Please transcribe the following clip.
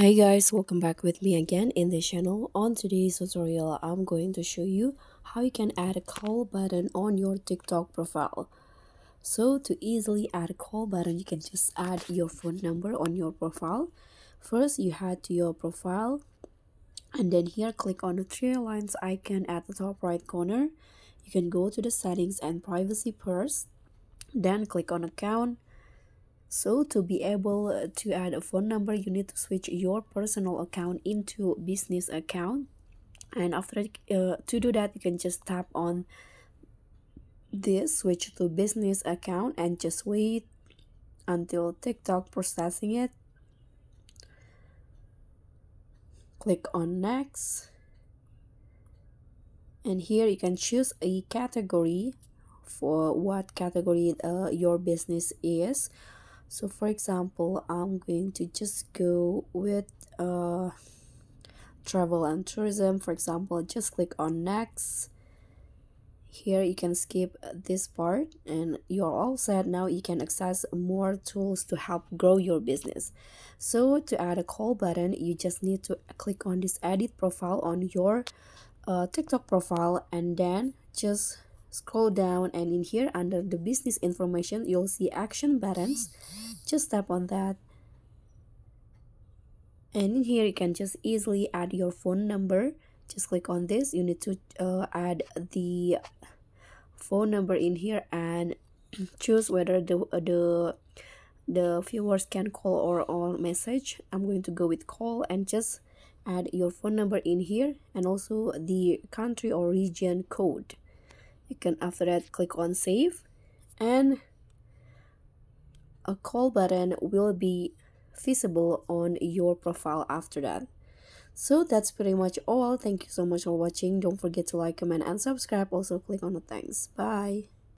Hi guys, welcome back with me again in the channel. On today's tutorial, I'm going to show you how you can add a call button on your TikTok profile. So to easily add a call button, you can just add your phone number on your profile. First, you head to your profile and then here click on the three lines icon at the top right corner. You can go to the settings and privacy first, then click on account so to be able uh, to add a phone number, you need to switch your personal account into business account. And after uh, to do that, you can just tap on this switch to business account and just wait until TikTok processing it. Click on next. And here you can choose a category for what category uh, your business is so for example i'm going to just go with uh travel and tourism. For example just click on next. Here you can skip this part and you're all set. Now you can access more tools to help grow your business. So to add a call button you just need to click on this edit profile on your uh, tiktok profile and then just scroll down and in here under the business information you'll see action buttons. Just tap on that. And in here you can just easily add your phone number. Just click on this. You need to uh, add the phone number in here and choose whether the uh, the the viewers can call or all message. I'm going to go with call and just add your phone number in here and also the country or region code you can after that click on save. And a call button will be visible on your profile after that. So that's pretty much all. Thank you so much for watching. Don't forget to like comment and subscribe. Also click on the thanks. Bye